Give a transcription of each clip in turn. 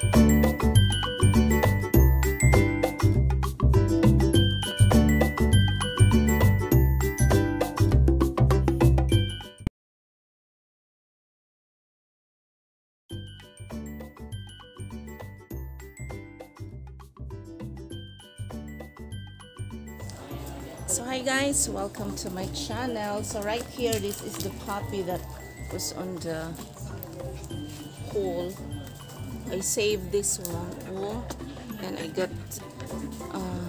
So hi guys, welcome to my channel. So right here, this is the puppy that was on the hole. I saved this one oh, and I got uh,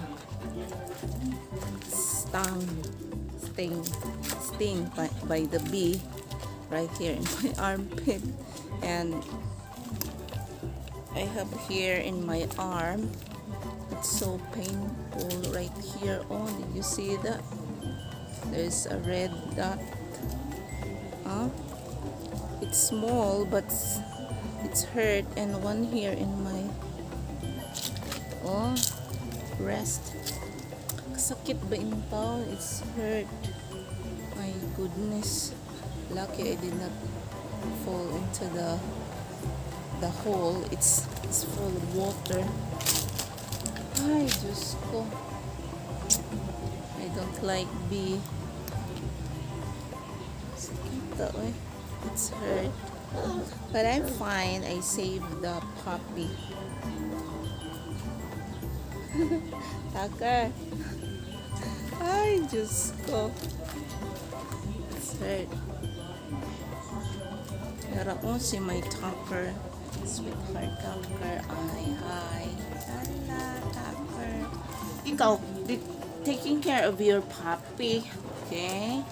stung, sting, sting by, by the bee right here in my armpit. And I have here in my arm it's so painful right here. Oh did you see that? There's a red dot. Huh? it's small but it's hurt and one here in my oh rest sakit ba intaw it's hurt. My goodness. Lucky I did not fall into the the hole. It's it's full of water. Ay Diyos ko. I don't like bee. Sakit eh? It's hurt but I'm fine I saved the puppy Tucker ay Diyos ko hurt Yara ko oh, si my Tucker. Sweetheart Tucker. Ay, hi. Hala, Tucker. Ikaw, taking care of your puppy. Okay?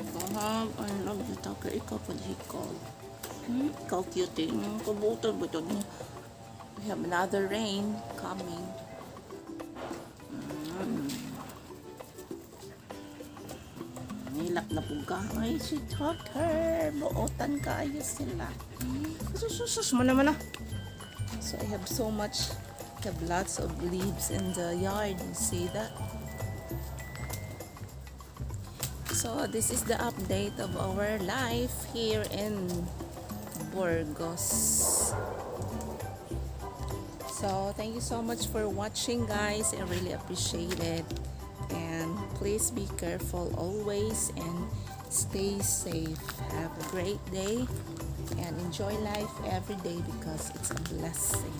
Ikaw ha, I love you, Tucker. Ikaw pa ikaw. Hmm? Ikaw cute eh. Hmm, kabutan ba ito? We have another rain coming. Hmm. Nilap na po ka. Ay, si Tucker. Buotan kayo sila. Sususus mo naman ah. So I have so much, I have lots of leaves in the yard. You see that? So this is the update of our life here in Burgos. So thank you so much for watching guys. I really appreciate it. And please be careful always and stay safe. Have a great day and enjoy life every day because it's a blessing.